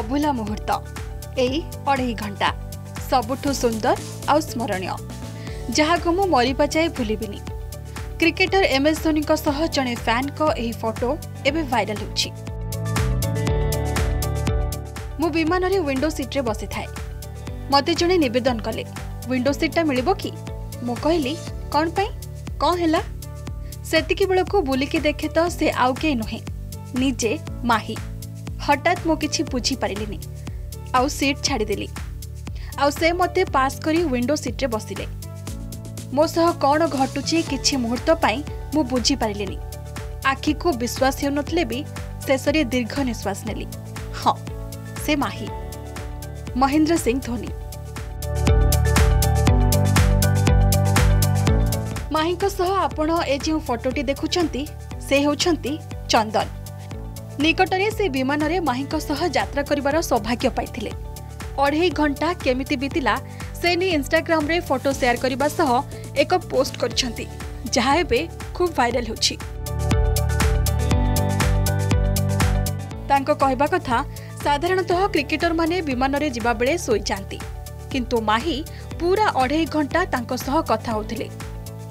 अभुला मुहूर्त यही घंटा सबुठ सुंदर आउ जहाँ को मरवा जाए भूल क्रिकेटर एम एस धोनी जड़े फैन फटो एवं भाइराल हो विमान विंडो सीट्रे बसि थाए मत जड़े नवेदन कले विंडो सीटा मिल कि मु कहली कौन पाई कौन है से बुलिकी देखे तो से आउ कई नुहे निजे माही हटात मु किसी बुझीपारि आट छाड़ी आते पास करी विंडो सीट सीट्रे बसिले मोस कौन घटू कि मुहूर्त मु बुझीपारि आखि को विश्वास हो नेषर दीर्घ निश्वास ने हाँ से माही महेंद्र सिंह धोनी माही आपण ये फटोटी देखुंट से होंगे चंदन ନିକଟରେ ସେ ବିମାନରେ ମାହିଙ୍କ ସହ ଯାତ୍ରା କରିବାର ସୌଭାଗ୍ୟ ପାଇଥିଲେ ଅଢ଼େଇ ଘଣ୍ଟା କେମିତି ବିତିଲା ସେ ନେଇ ଇନ୍ଷ୍ଟାଗ୍ରାମରେ ଫଟୋ ସେୟାର କରିବା ସହ ଏକ ପୋଷ୍ଟ କରିଛନ୍ତି ଯାହା ଏବେ ଖୁବ୍ ଭାଇରାଲ ହେଉଛି ତାଙ୍କ କହିବା କଥା ସାଧାରଣତଃ କ୍ରିକେଟରମାନେ ବିମାନରେ ଯିବା ବେଳେ ଶୋଇଯାଆନ୍ତି କିନ୍ତୁ ମାହି ପୁରା ଅଢ଼େଇ ଘଣ୍ଟା ତାଙ୍କ ସହ କଥା ହେଉଥିଲେ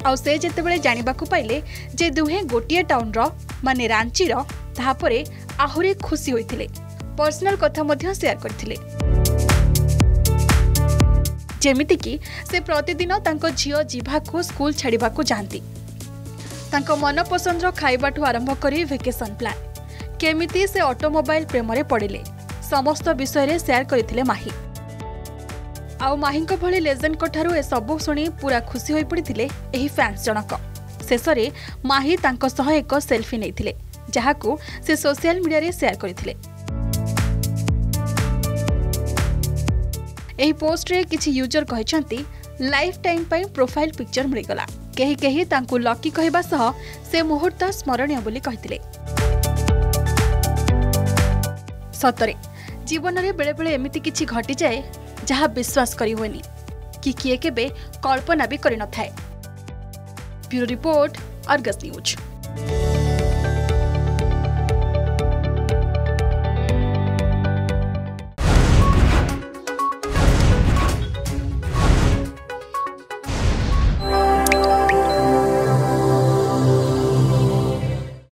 ଆଉ ସେ ଯେତେବେଳେ ଜାଣିବାକୁ ପାଇଲେ ଯେ ଦୁହେଁ ଗୋଟିଏ ଟାଉନର ମାନେ ରାଞ୍ଚିର ତାହାପରେ ଆହୁରି ଖୁସି ହୋଇଥିଲେ ପର୍ସନାଲ କଥା ମଧ୍ୟ ସେୟାର କରିଥିଲେ ଯେମିତିକି ସେ ପ୍ରତିଦିନ ତାଙ୍କ ଝିଅ ଜିଭାକୁ ସ୍କୁଲ ଛାଡ଼ିବାକୁ ଯାଆନ୍ତି ତାଙ୍କ ମନପସନ୍ଦର ଖାଇବାଠୁ ଆରମ୍ଭ କରି ଭେକେସନ୍ ପ୍ଲାନ୍ କେମିତି ସେ ଅଟୋମୋବାଇଲ ପ୍ରେମରେ ପଡ଼ିଲେ ସମସ୍ତ ବିଷୟରେ ସେୟାର କରିଥିଲେ ମାହି ଆଉ ମାହିଙ୍କ ଭଳି ଲେଜେଣ୍ଡଙ୍କଠାରୁ ଏସବୁ ଶୁଣି ପୁରା ଖୁସି ହୋଇପଡ଼ିଥିଲେ ଏହି ଫ୍ୟାନ୍ସ ଜଣକ ଶେଷରେ ମାହି ତାଙ୍କ ସହ ଏକ ସେଲ୍ଫି ନେଇଥିଲେ ଯାହାକୁ ସେ ସୋସିଆଲ ମିଡିଆରେ ସେୟାର କରିଥିଲେ ଏହି ପୋଷ୍ଟରେ କିଛି ୟୁଜର କହିଛନ୍ତି ଲାଇଫ୍ ଟାଇମ୍ ପାଇଁ ପ୍ରୋଫାଇଲ୍ ପିକ୍ଚର ମିଳିଗଲା କେହି କେହି ତାଙ୍କୁ ଲକି କହିବା ସହ ସେ ମୁହୂର୍ତ୍ତ ସ୍ମରଣୀୟ ବୋଲି କହିଥିଲେ ସତରେ ଜୀବନରେ ବେଳେବେଳେ ଏମିତି କିଛି ଘଟିଯାଏ ଯାହା ବିଶ୍ୱାସ କରି ହୁଏନି କି କିଏ କେବେ କଳ୍ପନା ବି କରିନଥାଏ ବ୍ୟୁରୋ ରିପୋର୍ଟ ଅର୍ଗସ୍ ନ୍ୟୁଜ୍